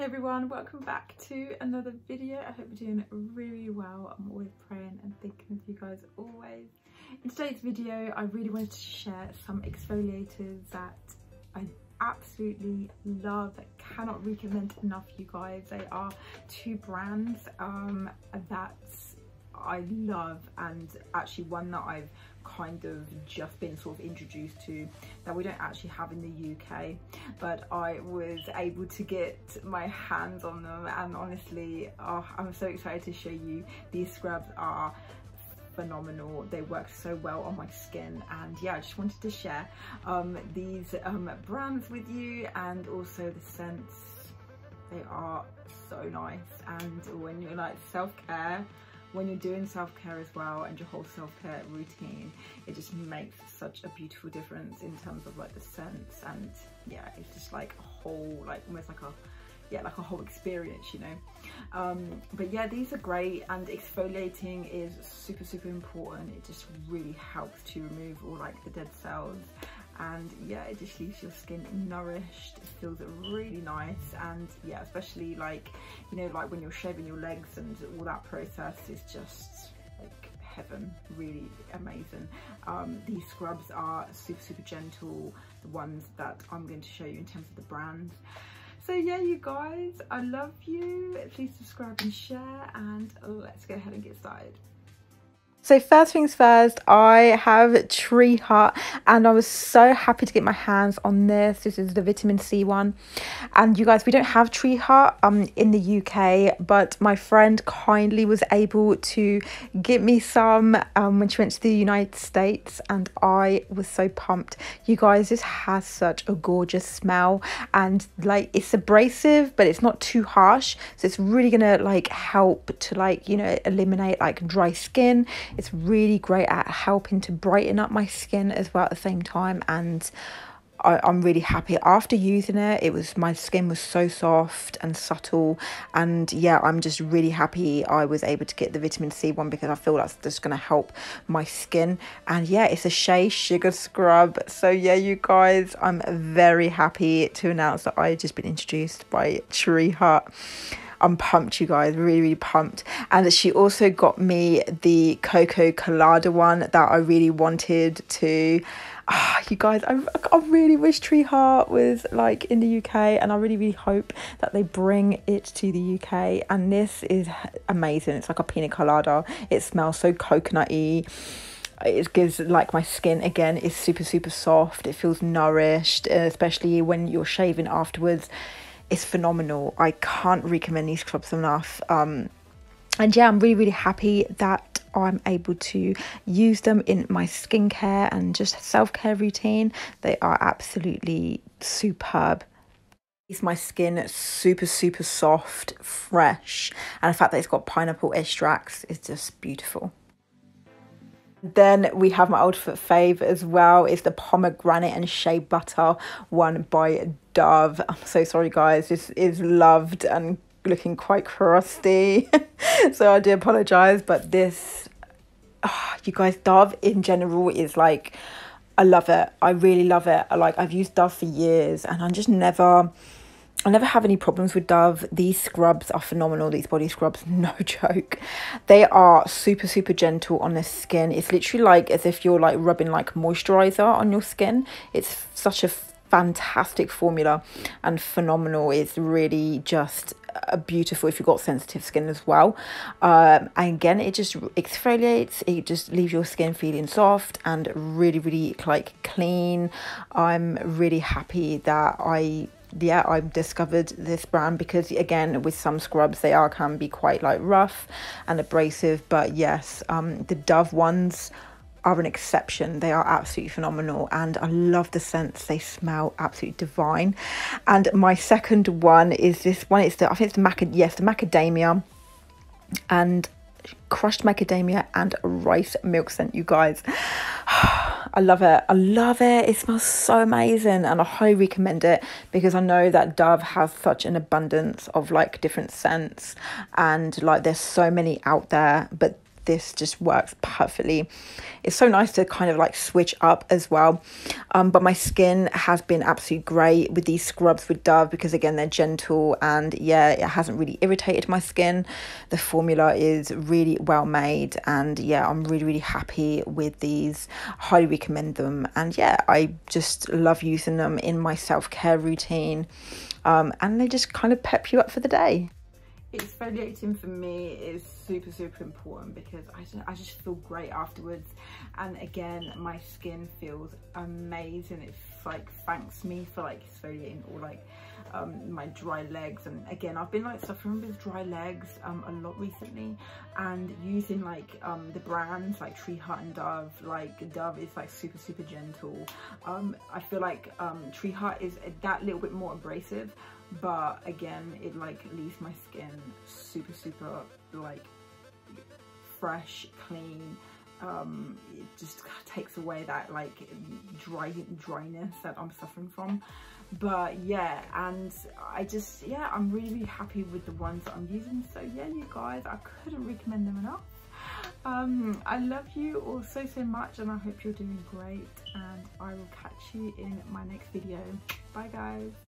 Hey everyone, welcome back to another video. I hope you're doing really well. I'm always praying and thinking of you guys always. In today's video, I really wanted to share some exfoliators that I absolutely love, cannot recommend enough you guys. They are two brands um, that I love and actually one that I've kind of just been sort of introduced to that we don't actually have in the UK but I was able to get my hands on them and honestly oh, I'm so excited to show you. These scrubs are phenomenal. They work so well on my skin. And yeah I just wanted to share um, these um, brands with you and also the scents. They are so nice. And when you're like self-care when you're doing self-care as well and your whole self-care routine it just makes such a beautiful difference in terms of like the scents and yeah it's just like a whole like almost like a yeah like a whole experience you know? Um but yeah these are great and exfoliating is super super important. It just really helps to remove all like the dead cells and yeah it just leaves your skin nourished it feels really nice and yeah especially like you know like when you're shaving your legs and all that process is just like heaven really amazing. Um, these scrubs are super super gentle the ones that i'm going to show you in terms of the brand. So yeah you guys i love you. Please subscribe and share and let's go ahead and get started so first things first, I have Tree Hut and I was so happy to get my hands on this. This is the vitamin C one. And you guys, we don't have Tree Hut um, in the UK, but my friend kindly was able to get me some um, when she went to the United States and I was so pumped. You guys, this has such a gorgeous smell and like it's abrasive, but it's not too harsh. So it's really gonna like help to like, you know, eliminate like dry skin it's really great at helping to brighten up my skin as well at the same time and I, am really happy. After using it it was my skin was so soft and subtle and yeah I'm just really happy I was able to get the vitamin C one because I feel that's just going to help my skin. And yeah it's a Shea sugar scrub. So yeah you guys I'm very happy to announce that I've just been introduced by Tree Hut I'm pumped, you guys, really, really pumped. And she also got me the Coco Colada one that I really wanted to. Oh, you guys, I, I really wish Tree Hut was like in the UK, and I really, really hope that they bring it to the UK. And this is amazing. It's like a pina colada. It smells so coconutty it gives like my skin again is super super soft it feels nourished especially when you're shaving afterwards is phenomenal. I can't recommend these scrubs enough. Um, and yeah, I'm really, really happy that I'm able to use them in my skincare and just self care routine. They are absolutely superb. My skin super, super soft, fresh, and the fact that it's got pineapple extracts is just beautiful. Then we have my ultimate fave as well is the pomegranate and shea butter one by Dove. I'm so sorry guys, this is loved and looking quite crusty. so I do apologize, but this oh, you guys Dove in general is like I love it. I really love it. I like I've used Dove for years and I'm just never I never have any problems with Dove. These scrubs are phenomenal. These body scrubs, no joke. They are super, super gentle on the skin. It's literally like as if you're like rubbing like moisturizer on your skin. It's such a fantastic formula and phenomenal. It's really just a beautiful if you've got sensitive skin as well. Um, and again, it just exfoliates. It just leaves your skin feeling soft and really, really like clean. I'm really happy that I yeah I've discovered this brand because again with some scrubs they are can be quite like rough and abrasive. But yes um the dove ones are an exception. They are absolutely phenomenal and i love the scents. They smell absolutely divine. And my second one is this one. It's the i think it's the mac yes the macadamia. And crushed macadamia and rice milk scent you guys I love it. I love it. It smells so amazing and I highly recommend it because I know that Dove has such an abundance of like different scents and like there's so many out there but this just works perfectly. It's so nice to kind of like switch up as well. Um, but my skin has been absolutely great with these scrubs with Dove because again they're gentle and yeah it hasn't really irritated my skin. The formula is really well made and yeah I'm really really happy with these. Highly recommend them and yeah I just love using them in my self-care routine um, and they just kind of pep you up for the day exfoliating for me is super super important because I just, I just feel great afterwards. And again my skin feels amazing. It like thanks me for like exfoliating or like um, my dry legs. And again I've been like suffering with dry legs um, a lot recently. And using like um, the brands like Tree Hut and Dove like Dove is like super super gentle. Um, I feel like um, Tree Hut is that little bit more abrasive but again it like leaves my skin super super like fresh clean. Um it just takes away that like dry dryness that i'm suffering from. But yeah and i just yeah i'm really, really happy with the ones that i'm using. So yeah you guys i couldn't recommend them enough. Um i love you all so so much and i hope you're doing great. And i will catch you in my next video. Bye guys